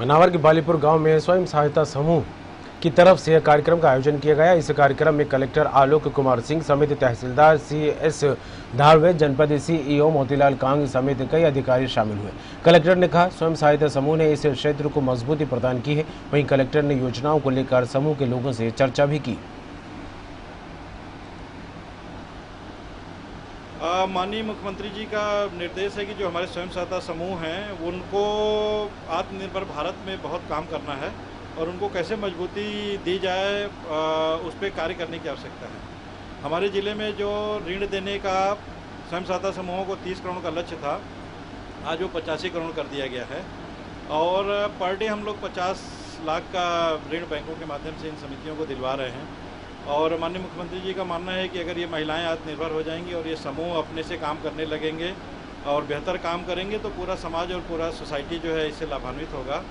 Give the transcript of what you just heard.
मनावर के बालीपुर गाँव में स्वयं सहायता समूह की तरफ़ से कार्यक्रम का आयोजन किया गया। इस कार्यक्रम में कलेक्टर आलोक कुमार सिंह समेत तहसीलदार सी एस धारवे, जनपद सीईओ मोतीलाल कांग समेत कई अधिकारी शामिल हुए। कलेक्टर ने कहा, स्वयं सहायता समूह ने इस क्षेत्र को मजबूती प्रदान की है। वहीं कलेक्टर ने योजनाओं को लेकर समूह के लोगों से चर्चा भी की। माननीय मुख्यमंत्री जी का निर्देश है कि जो हमारे स्वयं सहायता समूह हैं, उनको आत्मनिर्भर भारत में बहुत काम करना है और उनको कैसे मजबूती दी जाए उस पर कार्य करने की आवश्यकता है। हमारे ज़िले में जो ऋण देने का स्वयं सहायता समूहों को 30 करोड़ का लक्ष्य था, आज वो पचासी करोड़ कर दिया गया है और पर डे हम लोग 50 लाख का ऋण बैंकों के माध्यम से इन समितियों को दिलवा रहे हैं। और माननीय मुख्यमंत्री जी का मानना है कि अगर ये महिलाएँ आत्मनिर्भर हो जाएँगी और ये समूह अपने से काम करने लगेंगे और बेहतर काम करेंगे तो पूरा समाज और पूरा सोसाइटी जो है इससे लाभान्वित होगा।